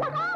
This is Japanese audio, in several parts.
Maha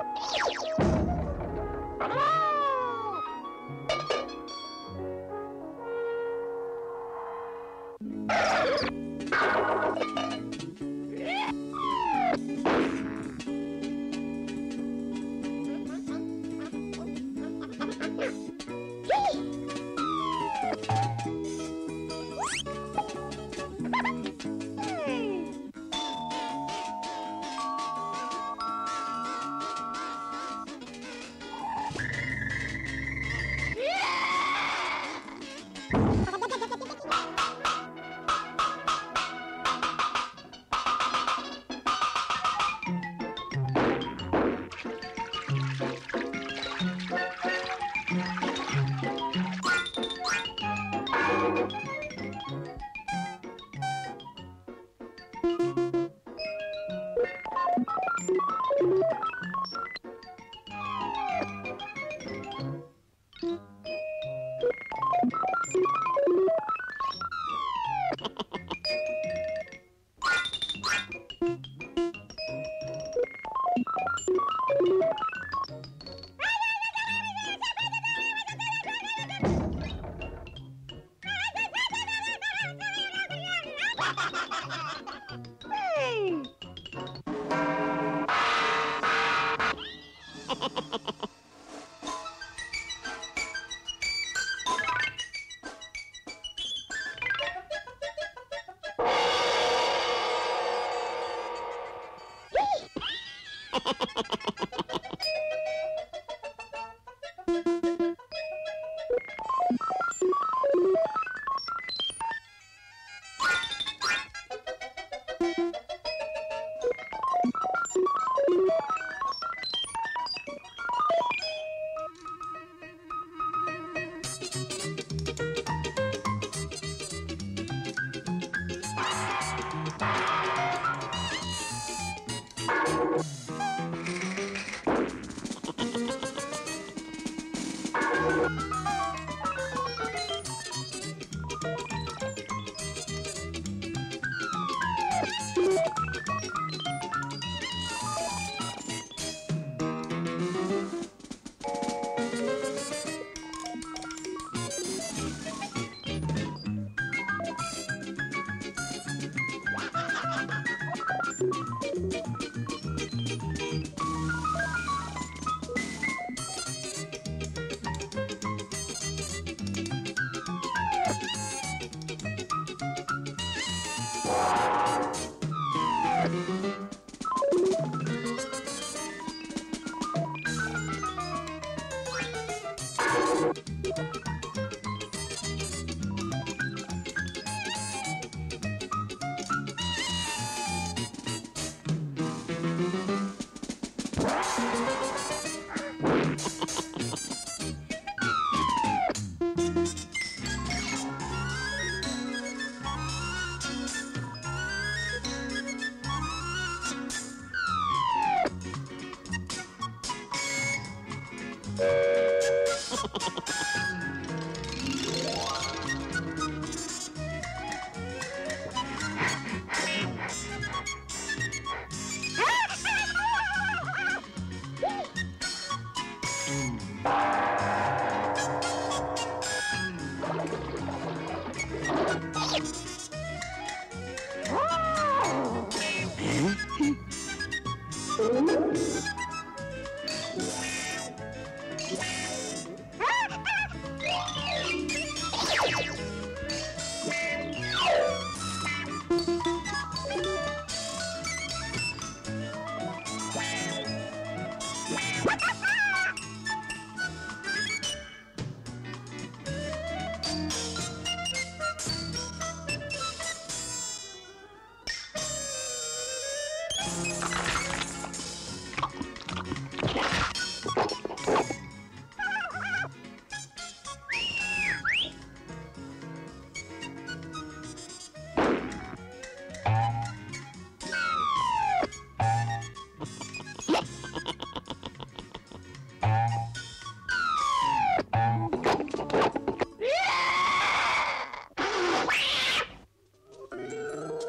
Ha ha ha ha! Oh!